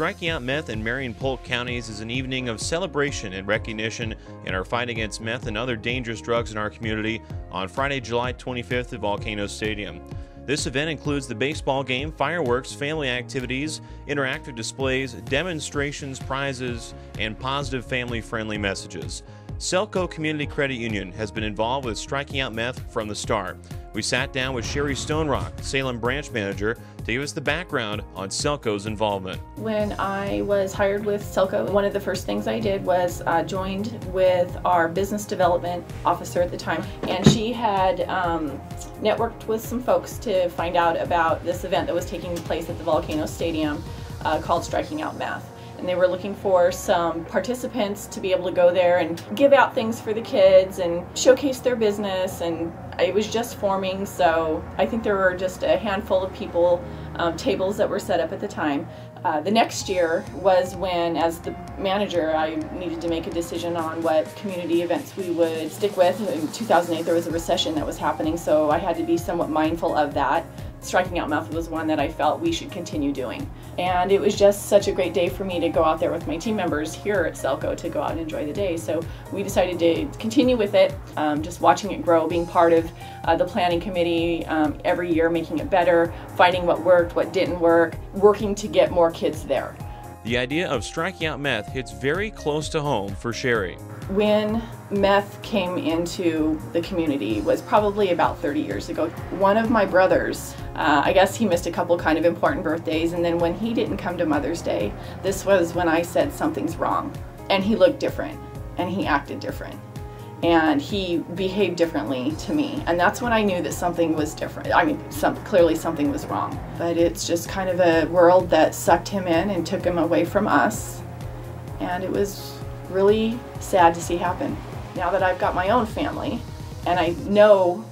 Striking Out Meth in Marion Polk counties is an evening of celebration and recognition in our fight against meth and other dangerous drugs in our community on Friday, July 25th at Volcano Stadium. This event includes the baseball game, fireworks, family activities, interactive displays, demonstrations, prizes, and positive family friendly messages. Selco Community Credit Union has been involved with striking out meth from the start. We sat down with Sherry Stonerock, Salem branch manager, to give us the background on Selco's involvement. When I was hired with Selco, one of the first things I did was uh, joined with our business development officer at the time, and she had um, networked with some folks to find out about this event that was taking place at the Volcano Stadium uh, called Striking Out Meth and they were looking for some participants to be able to go there and give out things for the kids and showcase their business and it was just forming. So i think there were just a handful of people um, tables that were set up at the time. Uh, the next year was when as the manager i needed to make a decision on what community events we would stick with. In 2008 there was a recession that was happening so i had to be somewhat mindful of that Striking Out Meth was one that I felt we should continue doing. And it was just such a great day for me to go out there with my team members here at Selco to go out and enjoy the day. So we decided to continue with it, um, just watching it grow, being part of uh, the planning committee um, every year, making it better, finding what worked, what didn't work, working to get more kids there. The idea of striking out meth hits very close to home for Sherry. When meth came into the community was probably about 30 years ago. One of my brothers, uh, I guess he missed a couple kind of important birthdays, and then when he didn't come to Mother's Day, this was when I said something's wrong. And he looked different, and he acted different. And he behaved differently to me. And that's when i knew that something was different. I mean some, clearly something was wrong. But it's just kind of a world that sucked him in and took him away from us. And it was really sad to see happen. Now that i've got my own family and i know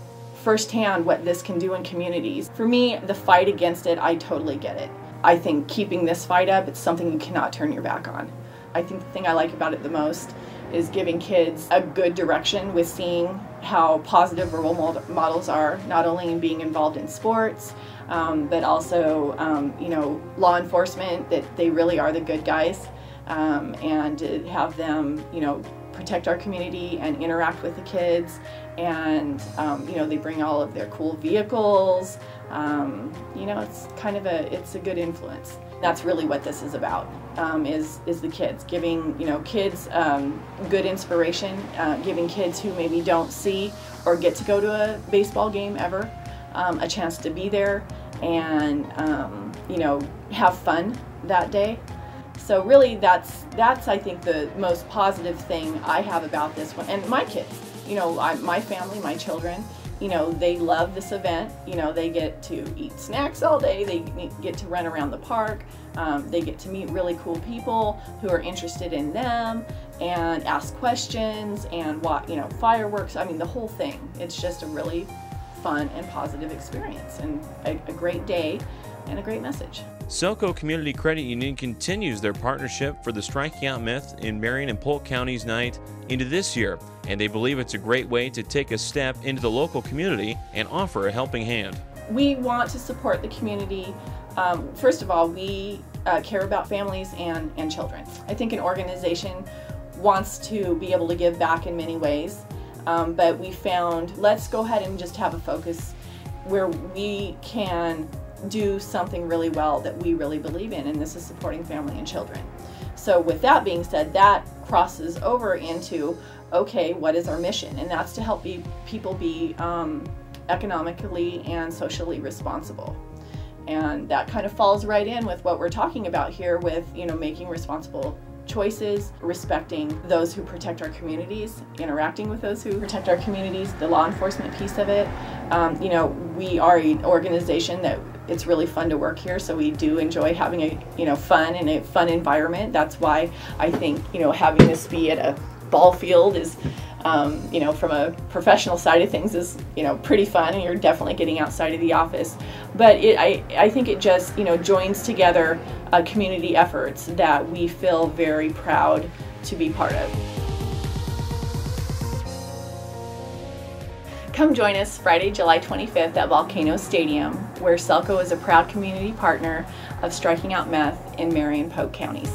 firsthand what this can do in communities. For me the fight against it i totally get it. I think keeping this fight up it's something you cannot turn your back on. I think the thing i like about it the most is giving kids a good direction with seeing how positive role models are, not only in being involved in sports, um, but also, um, you know, law enforcement, that they really are the good guys, um, and have them, you know, protect our community and interact with the kids. And, um, you know, they bring all of their cool vehicles. Um, you know, it's kind of a, it's a good influence. That's really what this is about um, is is the kids giving you know kids um, good inspiration, uh, giving kids who maybe don't see or get to go to a baseball game ever um, a chance to be there and um, you know have fun that day. So really, that's that's I think the most positive thing I have about this one, and my kids. You know, I, my family, my children you know, they love this event. You know, they get to eat snacks all day, they get to run around the park, um, they get to meet really cool people who are interested in them and ask questions and what, you know, fireworks. I mean, the whole thing. It's just a really fun and positive experience and a, a great day and a great message. Selco Community Credit Union continues their partnership for the Striking Out Meth in Marion and Polk Counties Night into this year, and they believe it's a great way to take a step into the local community and offer a helping hand. We want to support the community. Um, first of all, we uh, care about families and, and children. I think an organization wants to be able to give back in many ways, um, but we found let's go ahead and just have a focus where we can do something really well that we really believe in, and this is supporting family and children. So, with that being said, that crosses over into okay, what is our mission? And that's to help be, people be um, economically and socially responsible. And that kind of falls right in with what we're talking about here with, you know, making responsible choices, respecting those who protect our communities, interacting with those who protect our communities, the law enforcement piece of it. Um, you know, we are an organization that it's really fun to work here, so we do enjoy having a you know fun and a fun environment. That's why I think you know having this be at a ball field is um, you know, from a professional side of things is, you know, pretty fun and you're definitely getting outside of the office. But it, I, I think it just, you know, joins together uh, community efforts that we feel very proud to be part of. Come join us Friday, July 25th at Volcano Stadium, where Selco is a proud community partner of Striking Out Meth in Marion and Polk counties.